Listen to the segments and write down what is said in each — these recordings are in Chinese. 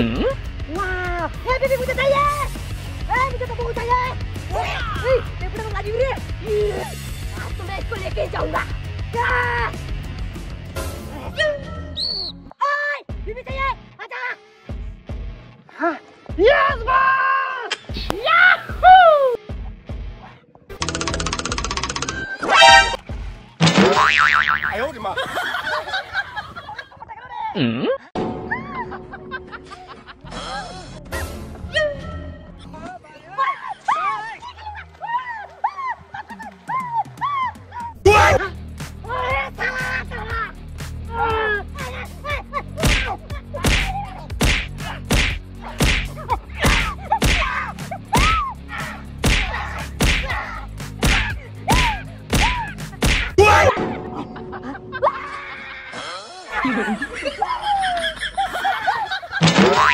哇，嘿嘿，木吒大爷，哎，木吒大哥哥，嘿，别跑那么快，兄弟，准备一口一个接一个。哎，木吒大爷，阿达，哈，Yes boss，Yahoo！哎呦我的妈！妈！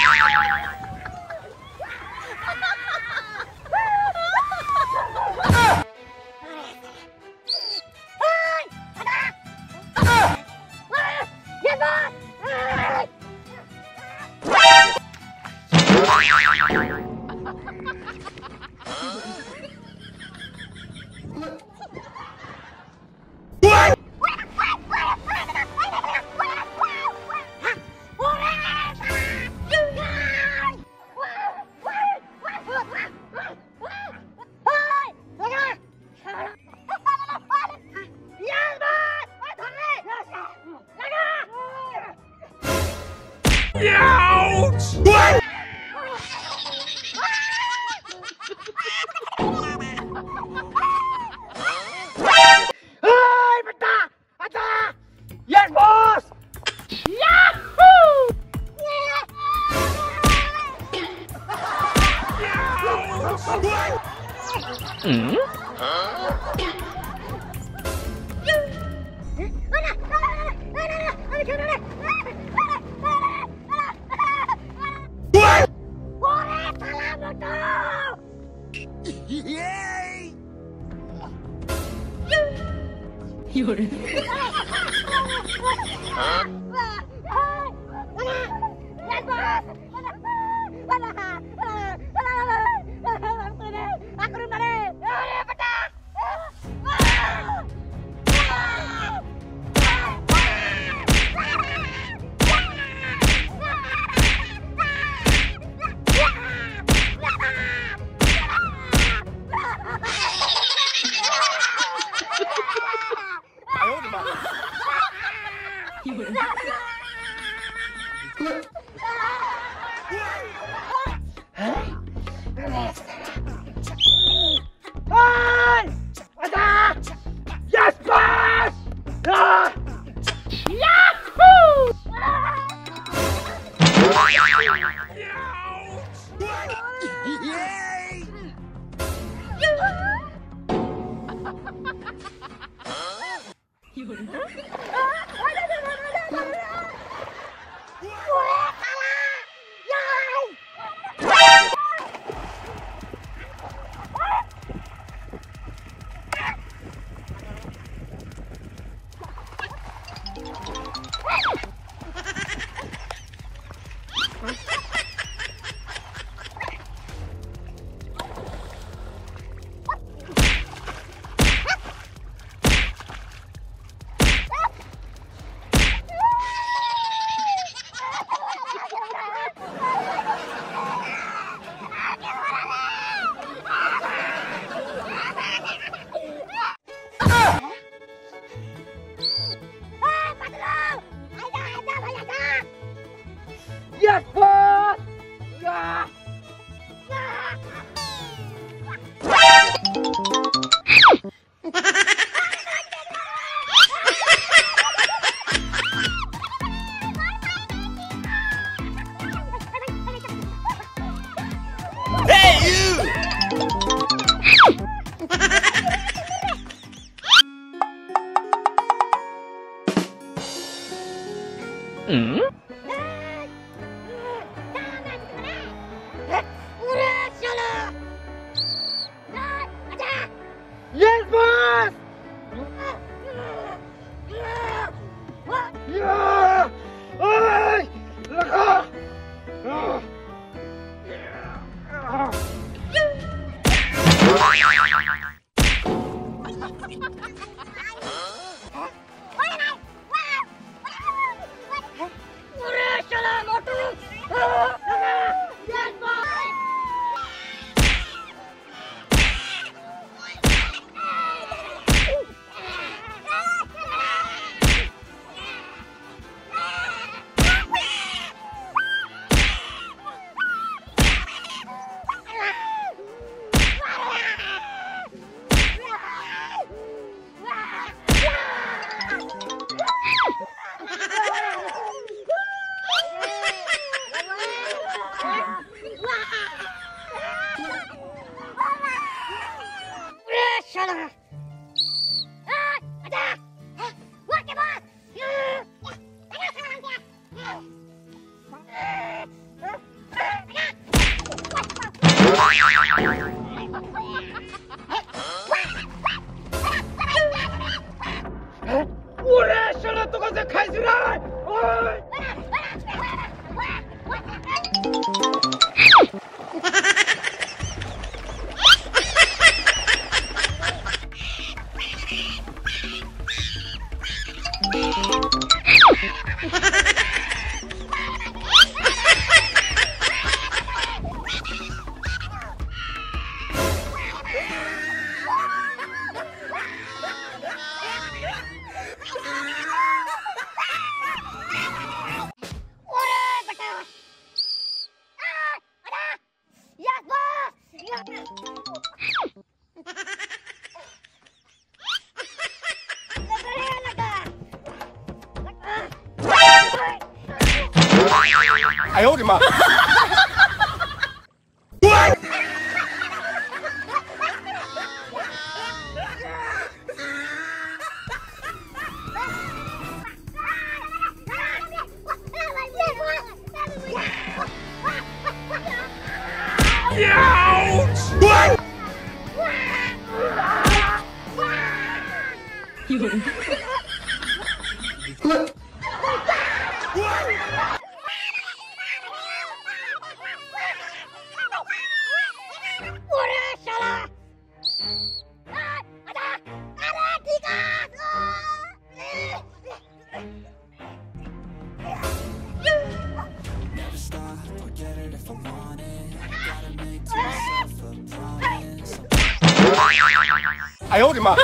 嗯。有人。Ah! 嗯。Wow. 哎呦我的妈！哎呦我的妈！